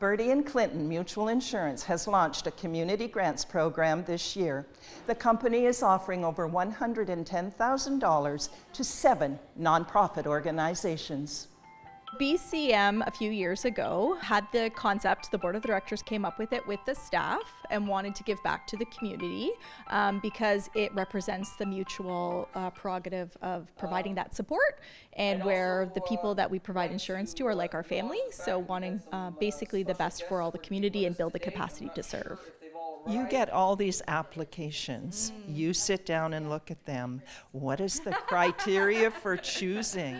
Bertie and Clinton Mutual Insurance has launched a community grants program this year. The company is offering over $110,000 to seven nonprofit organizations. BCM a few years ago had the concept, the board of directors came up with it with the staff and wanted to give back to the community um, because it represents the mutual uh, prerogative of providing that support and where the people that we provide insurance to are like our family. So, wanting uh, basically the best for all the community and build the capacity to serve. You get all these applications. You sit down and look at them. What is the criteria for choosing?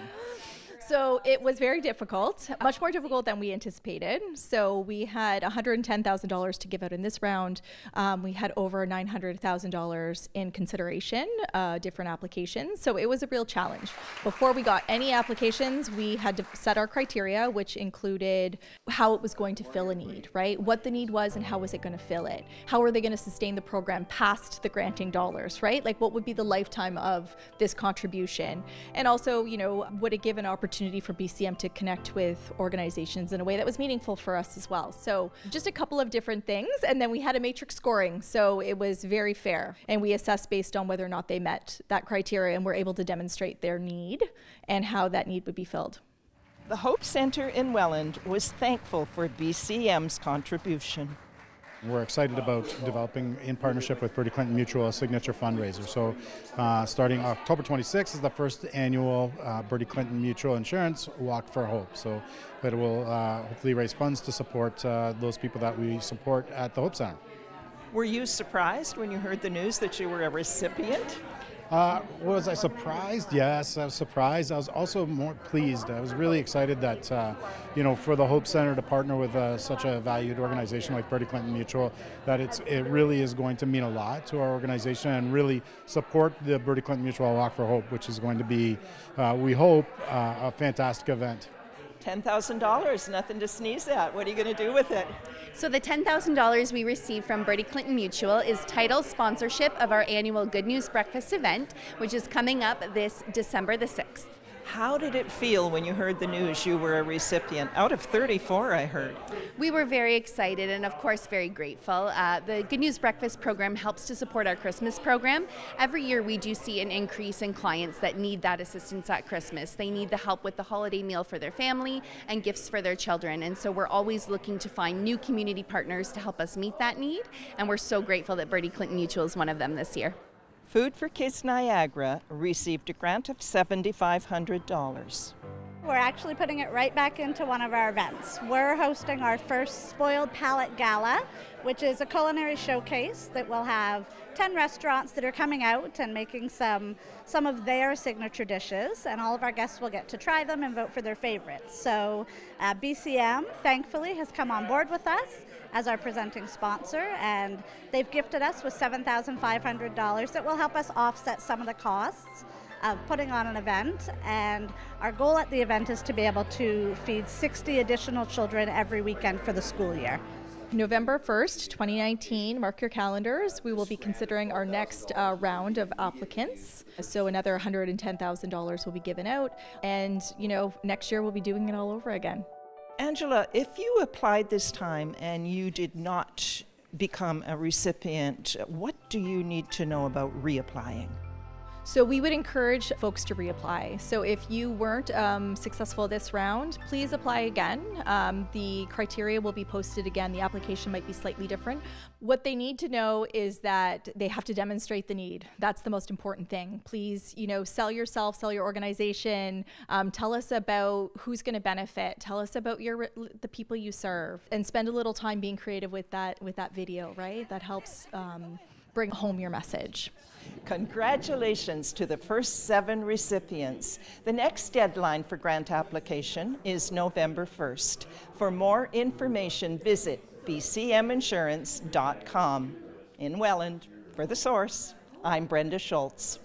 So it was very difficult, much more difficult than we anticipated. So we had $110,000 to give out in this round. Um, we had over $900,000 in consideration, uh, different applications. So it was a real challenge. Before we got any applications, we had to set our criteria, which included how it was going to fill a need, right? What the need was and how was it going to fill it? How are they going to sustain the program past the granting dollars, right? Like what would be the lifetime of this contribution? And also, you know, would it give an opportunity opportunity for BCM to connect with organizations in a way that was meaningful for us as well. So just a couple of different things. And then we had a matrix scoring. So it was very fair. And we assessed based on whether or not they met that criteria and were able to demonstrate their need and how that need would be filled. The Hope Center in Welland was thankful for BCM's contribution. We're excited about developing in partnership with Bertie Clinton Mutual a signature fundraiser. So, uh, starting October 26th is the first annual uh, Bertie Clinton Mutual Insurance Walk for Hope. So, it will uh, hopefully raise funds to support uh, those people that we support at the Hope Center. Were you surprised when you heard the news that you were a recipient? Uh, was I surprised? Yes, I was surprised. I was also more pleased. I was really excited that, uh, you know, for the Hope Center to partner with uh, such a valued organization like Bertie Clinton Mutual, that it's it really is going to mean a lot to our organization and really support the Bertie Clinton Mutual Walk for Hope, which is going to be, uh, we hope, uh, a fantastic event. $10,000, nothing to sneeze at. What are you going to do with it? So, the $10,000 we received from Bertie Clinton Mutual is title sponsorship of our annual Good News Breakfast event, which is coming up this December the 6th. How did it feel when you heard the news you were a recipient? Out of 34, I heard. We were very excited and, of course, very grateful. Uh, the Good News Breakfast program helps to support our Christmas program. Every year, we do see an increase in clients that need that assistance at Christmas. They need the help with the holiday meal for their family and gifts for their children. And so, we're always looking to find new community partners to help us meet that need. And we're so grateful that Bertie Clinton Mutual is one of them this year. Food for Kids Niagara received a grant of $7,500. We're actually putting it right back into one of our events. We're hosting our first Spoiled Palette Gala, which is a culinary showcase that will have 10 restaurants that are coming out and making some some of their signature dishes and all of our guests will get to try them and vote for their favorites. So uh, BCM thankfully has come on board with us as our presenting sponsor and they've gifted us with $7,500 that will help us offset some of the costs of putting on an event and our goal at the event is to be able to feed 60 additional children every weekend for the school year. November 1st, 2019, mark your calendars. We will be considering our next uh, round of applicants. So another $110,000 will be given out. And, you know, next year we'll be doing it all over again. Angela, if you applied this time and you did not become a recipient, what do you need to know about reapplying? So we would encourage folks to reapply. So if you weren't um, successful this round, please apply again. Um, the criteria will be posted again. The application might be slightly different. What they need to know is that they have to demonstrate the need. That's the most important thing. Please, you know, sell yourself, sell your organization. Um, tell us about who's going to benefit. Tell us about your the people you serve, and spend a little time being creative with that with that video. Right, that helps um, bring home your message. Congratulations to the first seven recipients. The next deadline for grant application is November 1st. For more information, visit bcminsurance.com. In Welland, for The Source, I'm Brenda Schultz.